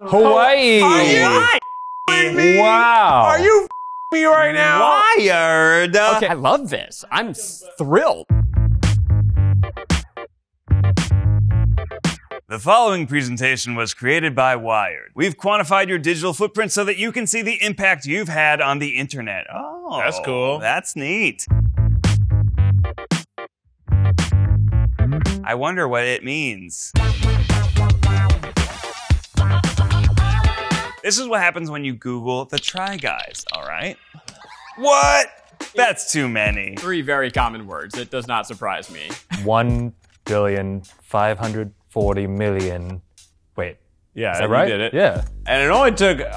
Hawaii. Wow. Are you me right now? Wired. Okay, I love this. I'm thrilled. The following presentation was created by Wired. We've quantified your digital footprint so that you can see the impact you've had on the internet. Oh, That's cool. That's neat. I wonder what it means. This is what happens when you Google the Try Guys, all right? What? That's too many. Three very common words. It does not surprise me. One billion five hundred forty million. Wait, Yeah, is that you right? did it. Yeah. And it only took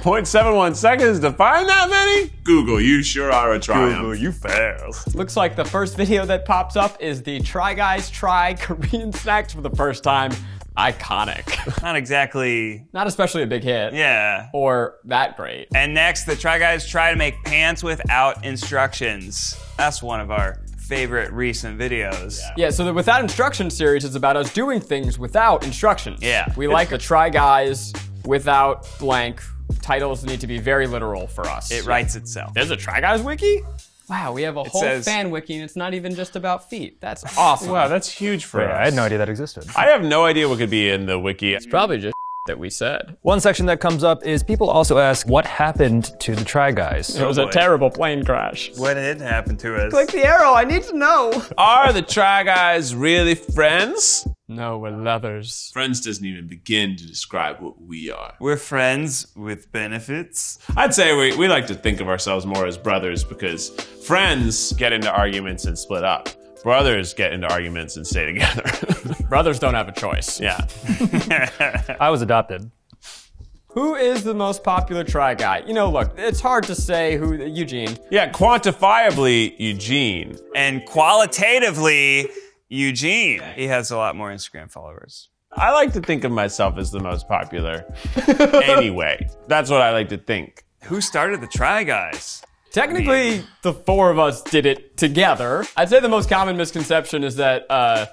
0.71 seconds to find that many? Google, you sure are a triumph. Google, you failed. Looks like the first video that pops up is the Try Guys Try Korean Snacks for the first time. Iconic. Not exactly, Not especially a big hit. yeah. Or that great. And next, the Try Guys try to make pants without instructions. That's one of our favorite recent videos. Yeah, so the Without Instructions series is about us doing things without instructions. Yeah. We like the Try Guys without blank. Titles need to be very literal for us. It writes itself. There's a Try Guys wiki? Wow, we have a whole says- fan wiki and it's not even just about feet. That's awesome. Wow, that's huge for Wait, us. I had no idea that existed. I have no idea what could be in the wiki. It's probably just that we said. One section that comes up is people also ask what happened to the Try Guys. It was oh, boy. a terrible plane crash. What did happen to us? Click the arrow, I need to know. Are the Try Guys really friends? No, we're lovers. Friends doesn't even begin to describe what we are. We're friends with benefits. I'd say we, we like to think of ourselves more as brothers because friends get into arguments and split up. Brothers get into arguments and stay together. Brothers don't have a choice. yeah. I was adopted. Who is the most popular Try Guy? You know, look, it's hard to say who, Eugene. Yeah, quantifiably, Eugene. And qualitatively, Eugene. He has a lot more Instagram followers. I like to think of myself as the most popular anyway. That's what I like to think. Who started the Try Guys? Technically, the four of us did it together. I'd say the most common misconception is that uh,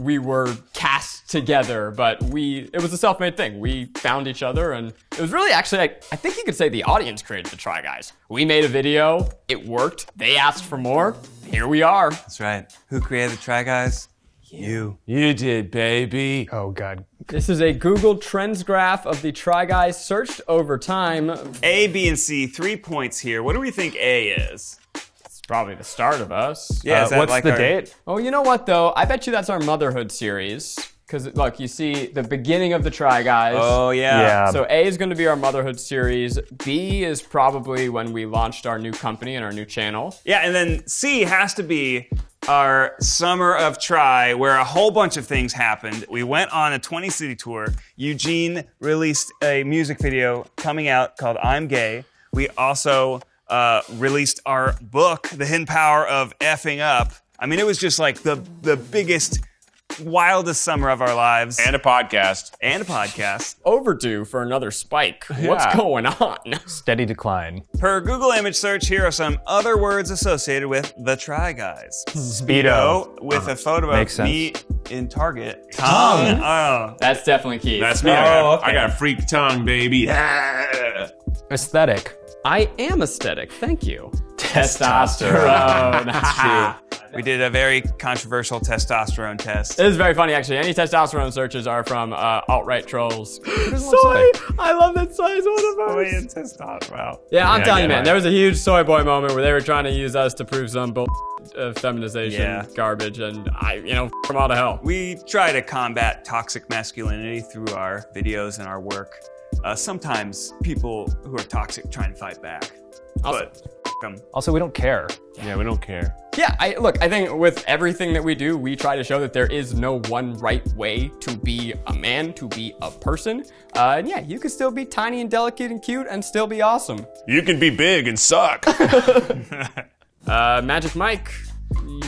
we were cast together, but we it was a self-made thing. We found each other, and it was really actually like, I think you could say the audience created the Try Guys. We made a video, it worked. They asked for more. Here we are. That's right. Who created the Try Guys? You. You did, baby. Oh God. This is a Google Trends graph of the Try Guys searched over time. A, B, and C, three points here. What do we think A is? It's probably the start of us. Yeah, Uh, is that what's like the our- date? Oh, you know what though? I bet you that's our motherhood series. Because look, you see the beginning of the Try Guys. Oh, yeah. Yeah. So A is going to be our motherhood series. B is probably when we launched our new company and our new channel. Yeah, and then C has to be our summer of try, where a whole bunch of things happened. We went on a 20 city tour. Eugene released a music video coming out called I'm Gay. We also uh, released our book, The Hidden Power of Effing Up. I mean, it was just like the, the biggest, wildest summer of our lives. And a podcast. and a podcast. Overdue for another spike. Yeah. What's going on? Steady decline. Per Google image search, here are some other words associated with the Try Guys. Speedo. with a photo Makes of me in Target. Tongue. Oh. That's definitely key. That's oh, me. I, got, Oh, okay. I got a freak tongue, baby. Aesthetic. I am aesthetic. Thank you. Testosterone. We did a very controversial testosterone test. This is very funny, actually. Any testosterone searches are from uh, alt-right trolls. Soy! Soy. I love that Soy is one of ours. yeah, testosterone. Yeah, I'm Yeah, telling you, man. There was a huge soy boy moment where they were trying to use us to prove some bull uh, feminization Yeah. garbage, and I, you know, from all to hell. We try to combat toxic masculinity through our videos and our work. Uh, sometimes people who are toxic try and fight back. Also- But f- 'em. Also, we don't care. Yeah, we don't care. Yeah, I look. I think with everything that we do, we try to show that there is no one right way to be a man, to be a person. Uh, and yeah, you can still be tiny and delicate and cute and still be awesome. You can be big and suck. Uh, Magic Mike.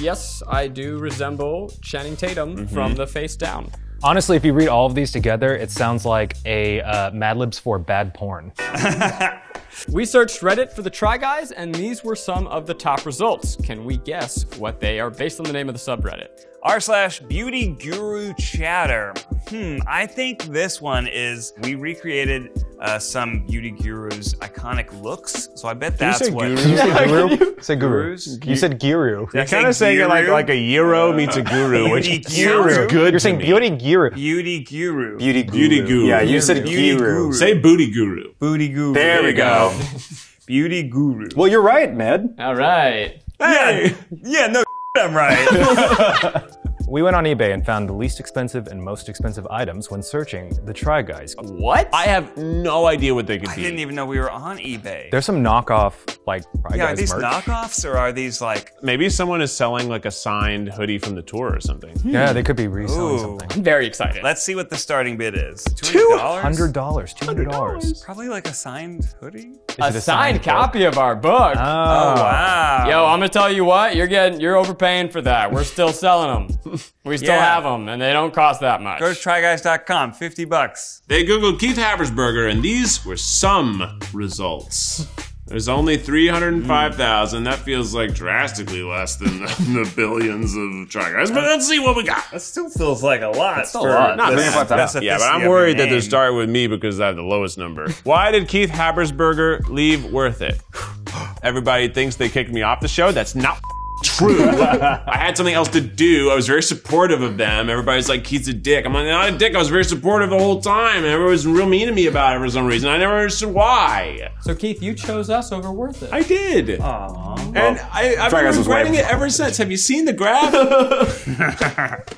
Yes, I do resemble Channing Tatum from the face down. Honestly, if you read all of these together, it sounds like a uh, Mad Libs for bad porn. We searched Reddit for the Try Guys, and these were some of the top results. Can we guess what they are based on the name of the subreddit? r slash beauty guru chatter. Hmm, I think this one is we recreated uh, some beauty gurus' iconic looks. So I bet that's say what. guru? You say guru? Say guru. Gurus? You said guru. You're kind of saying it like like a euro meets a guru, which Beauty sounds guru. good. You're to saying me. beauty giru. Beauty guru. Beauty guru. Beauty guru. Yeah, you said Beauty guru. guru. Say booty guru. Booty guru. There we go. Beauty guru. Well, you're right, Ned. All right. Hey, Yeah, no, I'm right. We went on eBay and found the least expensive and most expensive items when searching the Try Guys. What? I have no idea what they could I be. I didn't even know we were on eBay. There's some knockoff, like, Try yeah, are these merch. knockoffs or are these like? Maybe someone is selling like a signed hoodie from the tour or something. Hmm. Yeah, they could be reselling Ooh. something. I'm very excited. Let's see what the starting bid is. Two Hundred dollars, two hundred dollars. Probably like a signed hoodie. a it a signed signed copy of our book. Oh Oh, wow. Yo, I'm gonna tell you what, you're getting, you're overpaying for that. We're still selling them. We still Yeah. have them, and they don't cost that much. Go to tryguys.com. Fifty bucks. They Googled Keith Habersberger, and these were some results. There's only 305,000. That feels like drastically less than the, the billions of try guys. But let's see what we got. That still feels like a lot. a lot. Not Yeah, but I'm worried that they're starting with me because I have the lowest number. Why did Keith Habersberger leave Worth It? Everybody thinks they kicked me off the show. That's not true. I had something else to do. I was very supportive of them. Everybody's like, he's a dick. I'm like, not a dick. I was very supportive the whole time. And everyone was real mean to me about it for some reason. I never understood why. So Keith, you chose us over Worth It. I did. Aww. And I, I've been Guys regretting it ever since. Have you seen the graph?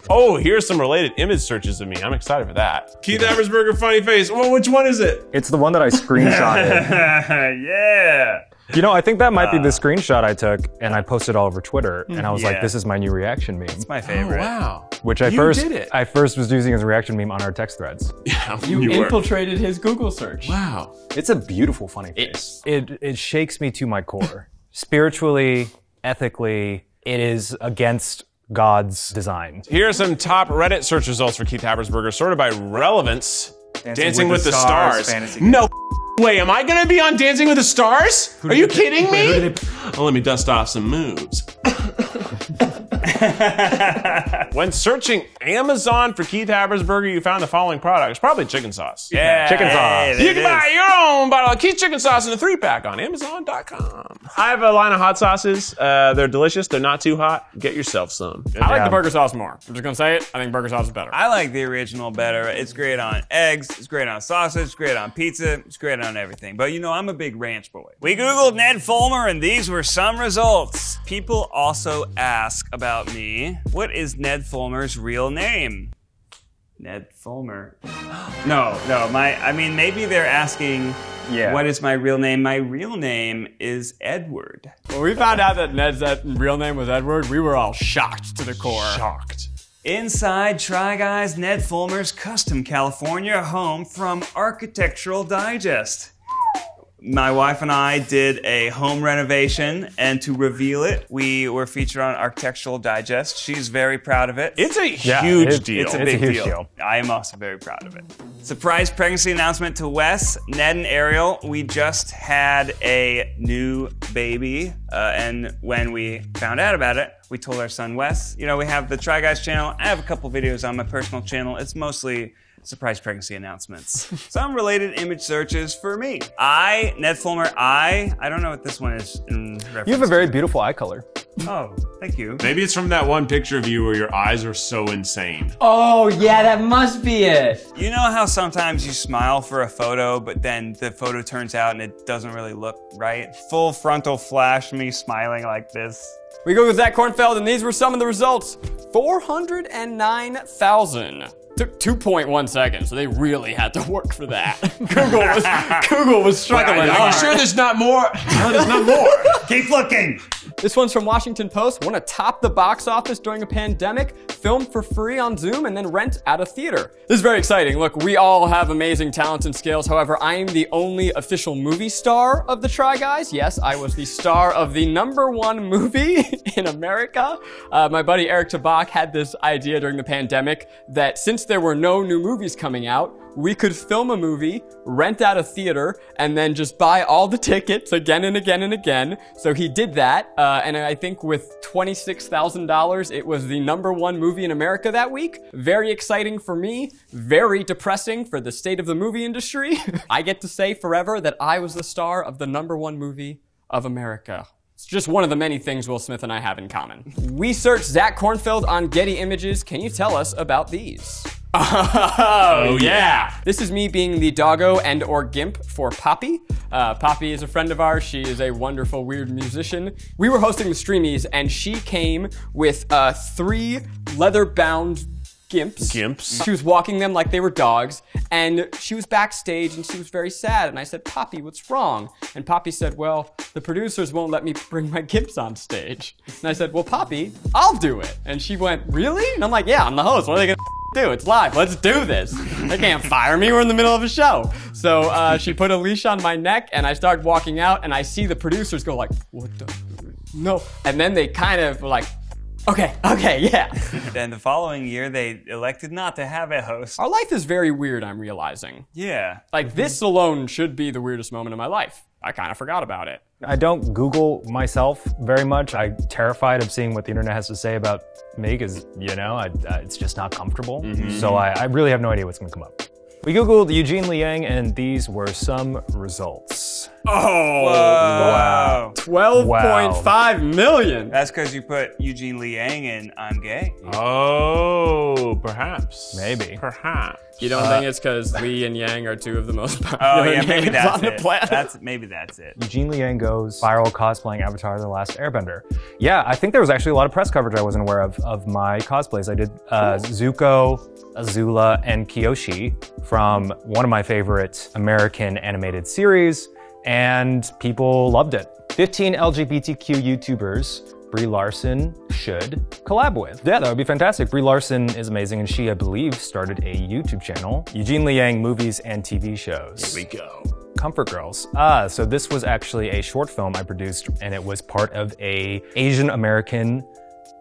oh, here's some related image searches of me. I'm excited for that. Keith Habersberger, funny face. Well, which one is it? It's the one that I screenshotted. yeah. You know, I think that might be the uh, screenshot I took and I posted all over Twitter. And I was Yeah. like, this is my new reaction meme. It's my favorite. Oh, wow. Which I You first did it. I first was using as a reaction meme on our text threads. Yeah, you were. infiltrated his Google search. Wow. It's a beautiful, funny face. It's It it shakes me to my core. Spiritually, ethically, it is against God's design. Here are some top Reddit search results for Keith Habersberger, sorted by relevance. Dancing, with, the, stars. fantasy No way. Am I going to be on Dancing with the Stars? Are you kidding me? Oh, let me dust off some moves. when searching Amazon for Keith Habersberger, you found the following products. Probably chicken sauce. Yeah. Chicken sauce. Hey, You can is. buy your own bottle of Keith chicken sauce in a three pack on Amazon.com. I have a line of hot sauces. Uh, they're delicious. They're not too hot. Get yourself some. I like the burger sauce more. I'm just gonna say it. I think burger sauce is better. I like the original better. It's great on eggs. It's great on sausage. It's great on pizza. It's great on everything. But you know, I'm a big ranch boy. We Googled Ned Fulmer and these were some results. People also ask about me what is Ned Fulmer's real name? Ned Fulmer. No, no, my, I mean, maybe they're asking, Yeah. what is my real name? My real name is Edward. when we found out that Ned's uh, real name was Edward, we were all shocked to the core. Shocked. Inside Try Guys Ned Fulmer's custom California home from Architectural Digest. My wife and I did a home renovation, and to reveal it, we were featured on Architectural Digest. She's very proud of it. It's a Yeah, huge it- deal. It's a It's a big huge deal. deal. I am also very proud of it. Surprise pregnancy announcement to Wes, Ned, and Ariel. We just had a new baby, uh, and when we found out about it, we told our son Wes. You know, we have the Try Guys channel. I have a couple videos on my personal channel. It's mostly surprise pregnancy announcements. Some related image searches for me. I, Ned Fulmer, I. I don't know what this one is in reference. You have a very beautiful eye color. Oh, thank you. Maybe it's from that one picture of you where your eyes are so insane. Oh yeah, that must be it. You know how sometimes you smile for a photo, but then the photo turns out and it doesn't really look right? Full frontal flash, me smiling like this. We go with Zach Kornfeld, and these were some of the results. 409,000. Took 2.1 seconds, so they really had to work for that. Google was Google was struggling. Are you sure there's not more? No, there's not more. Keep looking! This one's from Washington Post. Want to top the box office during a pandemic, film for free on Zoom, and then rent at a theater. This is very exciting. Look, we all have amazing talents and skills. However, I am the only official movie star of the Try Guys. Yes, I was the star of the number one movie in America. Uh, my buddy Eric Tabak had this idea during the pandemic that since there were no new movies coming out, we could film a movie, rent out a theater, and then just buy all the tickets again and again and again. So he did that, uh, and I think with $26,000, it was the number one movie in America that week. Very exciting for me, very depressing for the state of the movie industry. I get to say forever that I was the star of the number one movie of America. It's just one of the many things Will Smith and I have in common. We searched Zach Kornfeld on Getty Images. Can you tell us about these? Oh, yeah. This is me being the doggo and or gimp for Poppy. Uh, Poppy is a friend of ours. She is a wonderful, weird musician. We were hosting the Streamies, and she came with uh, three leather-bound gimps. Gimps. She was walking them like they were dogs, and she was backstage and she was very sad. And I said, Poppy, what's wrong? And Poppy said, Well, the producers won't let me bring my gimps on stage. And I said, Well, Poppy, I'll do it. And she went, Really? And I'm like, Yeah, I'm the host. What are they gonna do? It's live. Let's do this. They can't fire me. We're in the middle of a show. So uh, she put a leash on my neck, and I started walking out, and I see the producers go like, What the? No. And then they kind of were like, Okay, okay, yeah. Then the following year, they elected not to have a host. Our life is very weird, I'm realizing. Yeah. Like, this alone should be the weirdest moment of my life. I kind of forgot about it. I don't Google myself very much. I'm terrified of seeing what the internet has to say about me because, you know, I, I, it's just not comfortable. Mm-hmm. So I, I really have no idea what's going to come up. We Googled Eugene Lee Yang, and these were some results. Oh, Wow. 12.5 million. That's because you put Eugene Lee Yang in I'm gay. Oh, perhaps. Maybe. Perhaps. You don't think it's because Lee and Yang are two of the most Oh popular yeah, maybe names that's on the it. planet? That's maybe that's it. Eugene Lee Yang goes viral cosplaying Avatar The Last Airbender. Yeah, I think there was actually a lot of press coverage I wasn't aware of of my cosplays. I did uh, Zuko, Azula, and Kyoshi from one of my favorite American animated series, and people loved it. 15 LGBTQ YouTubers Brie Larson should collab with. Yeah, that would be fantastic. Brie Larson is amazing, and she, I believe, started a YouTube channel, Eugene Lee Yang Movies and TV Shows. Here we go. Comfort Girls. Ah, so this was actually a short film I produced, and it was part of a Asian American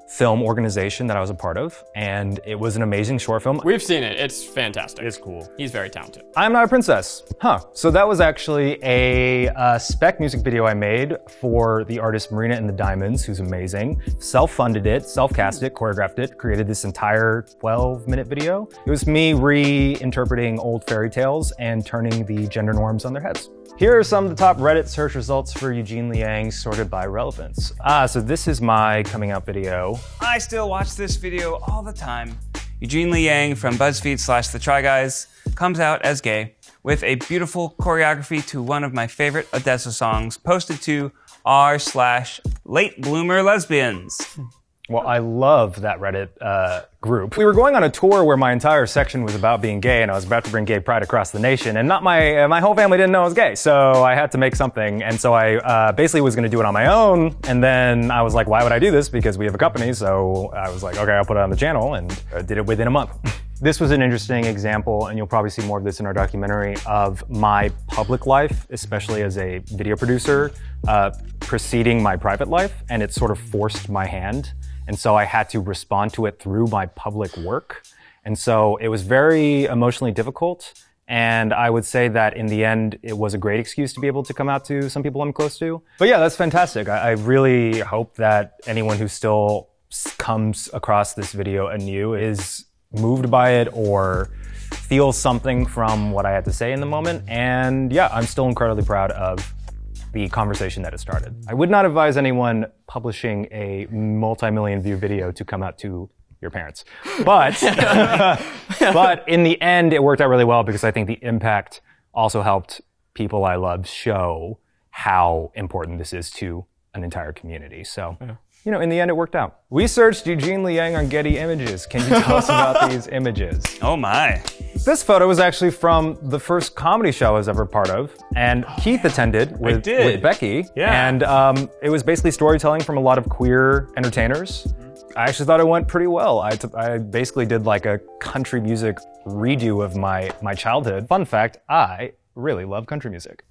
film organization that I was a part of, and it was an amazing short film. We've seen it. It's fantastic. It's cool. He's very talented. I'm not a princess. Huh. So that was actually a uh, spec music video I made for the artist Marina and the Diamonds, who's amazing. Self-funded it, self-cast it, choreographed it, created this entire 12-minute video. It was me reinterpreting old fairy tales and turning the gender norms on their heads. Here are some of the top Reddit search results for Eugene Lee Yang sorted by relevance. Ah, so this is my coming out video. I still watch this video all the time. Eugene Lee Yang from BuzzFeed slash The Try Guys comes out as gay with a beautiful choreography to one of my favorite ODESZA songs posted to r slash late bloomer lesbians. Well, I love that Reddit uh, group. We were going on a tour where my entire section was about being gay, and I was about to bring gay pride across the nation, and not my uh, my whole family didn't know I was gay, so I had to make something, and so I uh, basically was going to do it on my own, and then I was like, why would I do this? Because we have a company, so I was like, okay, I'll put it on the channel, and I did it within a month. This was an interesting example, and you'll probably see more of this in our documentary, of my public life, especially as a video producer, uh, preceding my private life, and it sort of forced my hand. And so I had to respond to it through my public work. And so it was very emotionally difficult. And I would say that in the end, it was a great excuse to be able to come out to some people I'm close to. But yeah, that's fantastic. I, I really hope that anyone who still comes across this video anew is moved by it or feels something from what I had to say in the moment. And yeah, I'm still incredibly proud of the conversation that it started. I would not advise anyone publishing a multi-million view video to come out to your parents. But but in the end it worked out really well because I think the impact also helped people I loved show how important this is to an entire community. So you know, in the end, it worked out. We searched Eugene Lee Yang on Getty Images. Can you tell us about these images? Oh my. This photo was actually from the first comedy show I was ever part of, and Keith attended with, with Becky. Yeah. And um, it was basically storytelling from a lot of queer entertainers. I actually thought it went pretty well. I, t- I basically did like a country music redo of my, my childhood. Fun fact, I really love country music.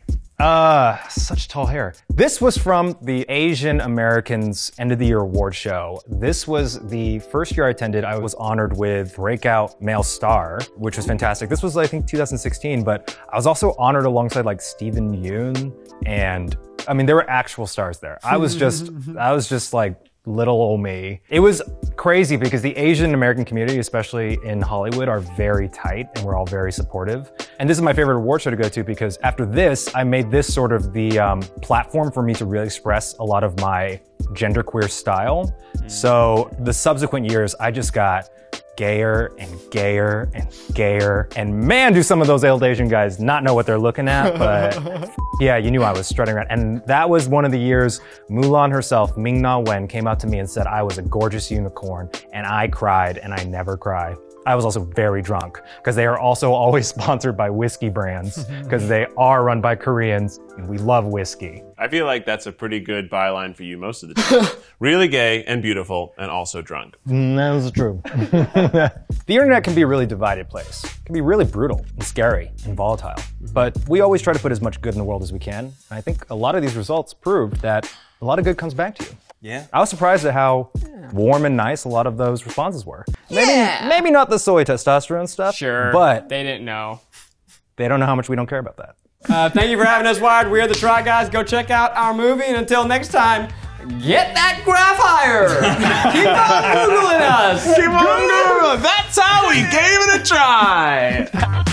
I Uh, such tall hair. This was from the Asian Americans End of the Year Award Show. This was the first year I attended. I was honored with Breakout Male Star, which was fantastic. This was, I think, 2016, but I was also honored alongside like Steven Yeun and I mean, there were actual stars there. I was just, I was just like little old me. It was crazy because the Asian American community, especially in Hollywood, are very tight and we're all very supportive. And this is my favorite award show to go to because after this, I made this sort of the um, platform for me to really express a lot of my genderqueer style. So the subsequent years, I just got gayer and gayer and gayer. And man, do some of those old Asian guys not know what they're looking at, but yeah, you knew I was strutting around. And that was one of the years Mulan herself, Ming Na Wen, came out to me and said I was a gorgeous unicorn. And I cried, and I never cry. I was also very drunk because they are also always sponsored by whiskey brands because they are run by Koreans and we love whiskey. I feel like that's a pretty good byline for you most of the time. really gay and beautiful and also drunk. Mm, that was true. the internet can be a really divided place. It can be really brutal and scary and volatile. Mm-hmm. But we always try to put as much good in the world as we can. And I think a lot of these results proved that a lot of good comes back to you. Yeah. I was surprised at how warm and nice a lot of those responses were. Maybe, maybe not the soy testosterone stuff. Sure. But they didn't know. they don't know how much we don't care about that. Uh, thank you for having us, Wired. We are the Try Guys. Go check out our movie, and until next time, get that graph higher. Keep on googling us. Keep on going. That's how we gave it a try.